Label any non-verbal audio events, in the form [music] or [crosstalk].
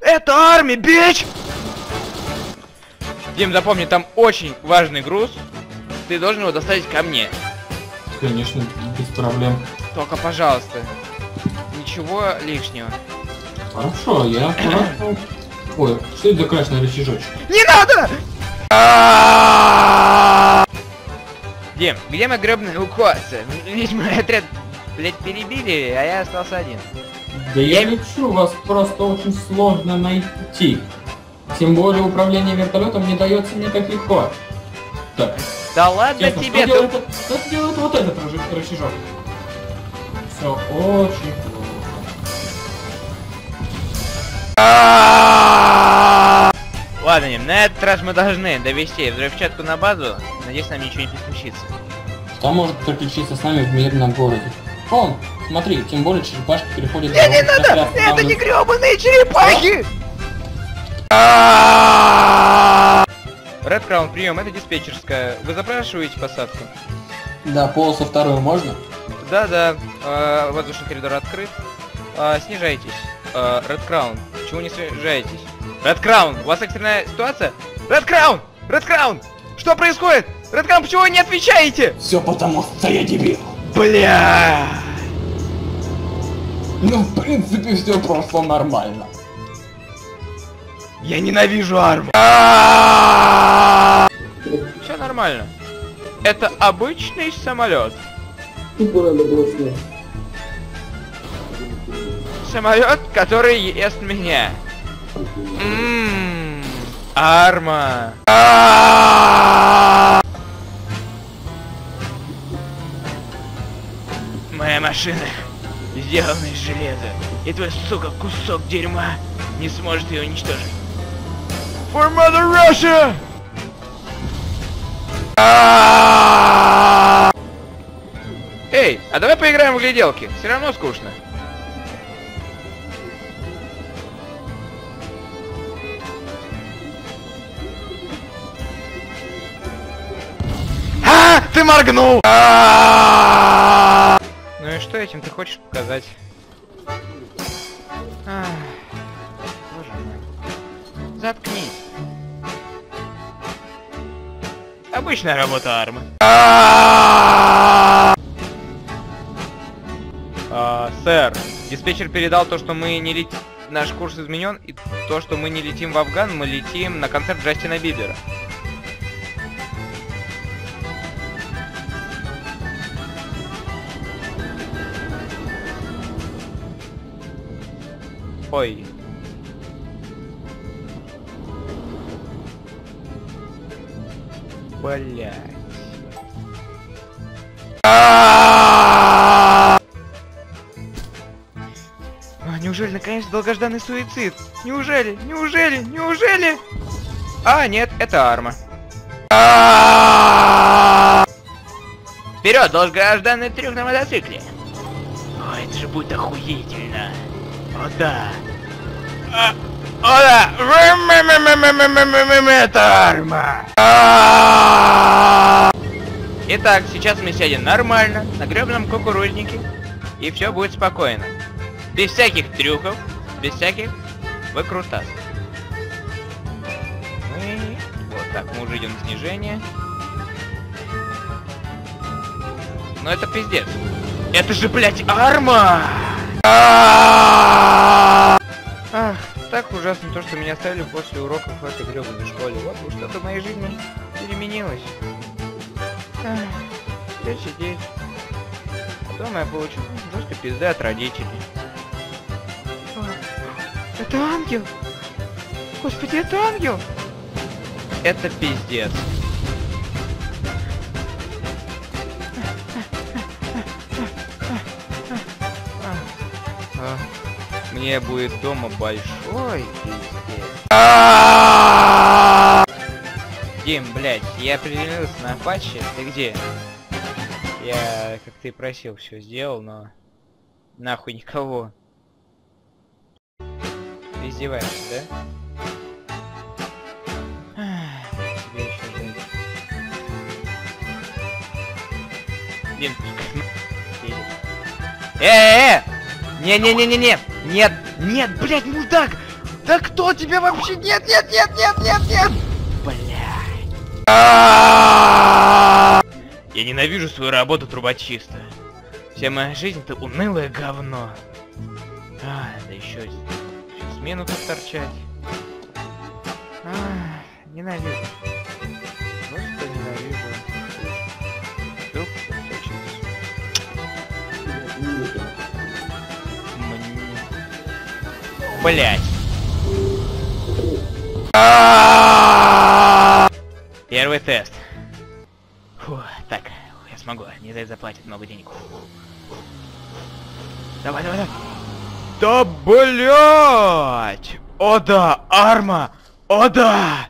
Это армия, бич! Дим, запомни, там очень важный груз. Ты должен его доставить ко мне. Конечно, без проблем. Только, пожалуйста, ничего лишнего. Хорошо, я. [clears throat] Ой, что это за красный рычажочек? Не надо! Дим, где мои гребные укосы? Ведь мой отряд, блядь, перебили, а я остался один. Да я лечу, вас просто очень сложно найти. Тем более управление вертолетом не дается мне так легко. Так, Да ладно честно, тебе, что, ты... делает, что делает вот этот рычажок? Все очень плохо. Ладно, Дим, на этот раз мы должны довести взрывчатку на базу. Надеюсь, нам ничего не случится. Что может приключиться с нами в мирном городе? Он, смотри, тем более черепашки переходят... Не, не надо! Это не гребаные черепахи! Red Crown, прием, это диспетчерская. Вы запрашиваете посадку? Да, полосу вторую можно? Да-да, э, воздушный коридор открыт. Э, снижайтесь. Э, Red Crown, почему не снижаетесь? Red Crown, у вас экстренная ситуация? Red Crown! Red Crown! Что происходит? Red Crown, почему вы не отвечаете? Все потому, что я дебил. Бля! Ну, в принципе, все прошло нормально. Я ненавижу арму. Все нормально. Это обычный самолет. Самолет, который ест меня. Ммм, арма. Машина сделана из железа. И твой, сука, кусок дерьма не сможет ее уничтожить. For Mother Russia! Эй, а давай поиграем в гляделки. Все равно скучно. А, ты моргнул! Ну и что этим ты хочешь показать? Ах, Боже мой. Заткнись. Обычная работа армы. А, сэр, диспетчер передал то, что мы не летим... Наш курс изменен, и то, что мы не летим в Афган, мы летим на концерт Джастина Бибера. Ой. Блять. А, неужели наконец долгожданный суицид? Неужели? Неужели? Неужели? А, нет, это арма. Вперед, долгожданный трюк на мотоцикле. О, это же будет охуительно. Ода! Ода! Это арма! Итак, сейчас мы сядем нормально, на гребном кукурузнике, и все будет спокойно. Без всяких трюков, без всяких выкрутас. Мы... Ну вот так, мы уже идем на снижение. Но это пиздец. Это же, блядь, арма! Так ужасно то, что меня оставили после уроков в этой гребаной школе. Вот уж что-то в моей жизни переменилось. Ах, Где сидеть? Потом я получу жесткой пизды от родителей. Это ангел! Господи, это ангел! Это пиздец. Мне будет дома большой пиздец. Дим, блядь, я приземлился на патче. Ты где? Я, как ты просил, все сделал, но... Нахуй никого. Ты издеваешься, да? Дим, едет. Э-э-э! Не-не-не-не-не! Нет! Нет, блядь, мудак! Да кто тебя вообще? Нет, нет, нет, нет, нет, нет! Блядь. Я ненавижу свою работу трубочиста. Вся моя жизнь это унылое говно. А, да еще с- смену торчать. А, ненавижу. Блять. Первый тест. Фу, так, я смогу. Не дай заплатит много денег. Давай, давай, давай. Да блять! О да, арма! О да!